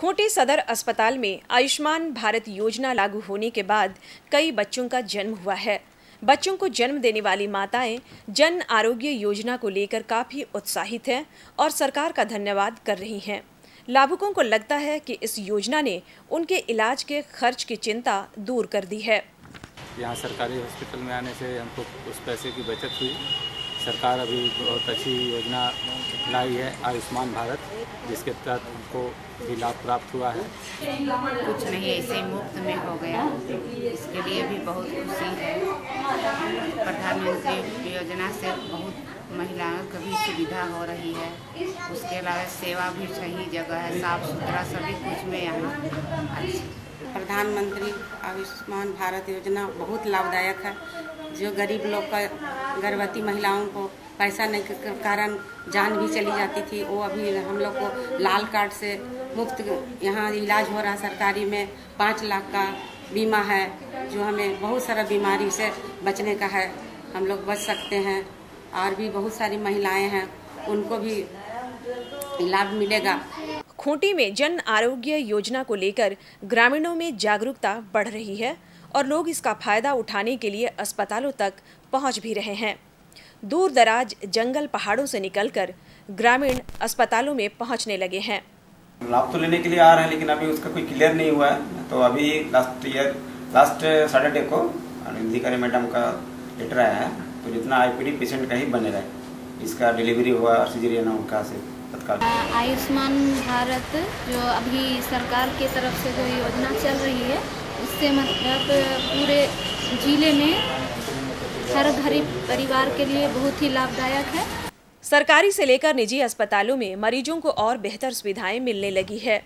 खूंटी सदर अस्पताल में आयुष्मान भारत योजना लागू होने के बाद कई बच्चों का जन्म हुआ है। बच्चों को जन्म देने वाली माताएँ जन आरोग्य योजना को लेकर काफ़ी उत्साहित हैं और सरकार का धन्यवाद कर रही हैं। लाभुकों को लगता है कि इस योजना ने उनके इलाज के खर्च की चिंता दूर कर दी है। यहाँ सरकारी हॉस्पिटल में आने से हमको उस पैसे की बचत हुई। सरकार अभी बहुत अच्छी योजना लाई है, आयुष्मान भारत, जिसके तहत उनको भी लाभ प्राप्त हुआ है। कुछ नहीं, ऐसे मुफ़्त में हो गया। इसके लिए भी बहुत खुशी है। प्रधानमंत्री योजना से बहुत महिलाओं को भी सुविधा हो रही है। उसके अलावा सेवा भी सही जगह है, साफ़ सुथरा सभी कुछ में यहाँ। प्रधानमंत्री आयुष्मान भारत योजना बहुत लाभदायक है। जो गरीब लोग का गर्भवती महिलाओं को पैसा नहीं के कारण जान भी चली जाती थी, वो अभी हम लोग को लाल कार्ड से मुफ़्त यहाँ इलाज हो रहा सरकारी में। पाँच लाख का बीमा है, जो हमें बहुत सारा बीमारी से बचने का है। हम लोग बच सकते हैं। और भी बहुत सारी महिलाएँ हैं, उनको भी लाभ मिलेगा। खूंटी में जन आरोग्य योजना को लेकर ग्रामीणों में जागरूकता बढ़ रही है और लोग इसका फ़ायदा उठाने के लिए अस्पतालों तक पहुँच भी रहे हैं। दूर दराज जंगल पहाड़ों से निकलकर ग्रामीण अस्पतालों में पहुँचने लगे हैं। लाभ तो लेने के लिए आ रहे हैं, लेकिन अभी उसका कोई क्लियर नहीं हुआ है। तो अभी लास्ट ईयर लास्ट सैटरडे को अधिकारी मैडम का लेटर आया है। तो जितना आईपीडी पेशेंट का ही बने रहे। इसका डिलीवरी हुआ सीजरियन उनका से। तत्काल। आयुष्मान भारत जो अभी सरकार की तरफ़ से जो योजना चल रही है उससे मतलब पूरे ज़िले में हर गरीब परिवार के लिए बहुत ही लाभदायक है। सरकारी से लेकर निजी अस्पतालों में मरीजों को और बेहतर सुविधाएँ मिलने लगी है।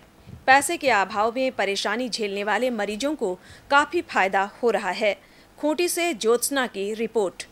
पैसे के अभाव में परेशानी झेलने वाले मरीजों को काफ़ी फ़ायदा हो रहा है। खूंटी से ज्योत्सना की रिपोर्ट।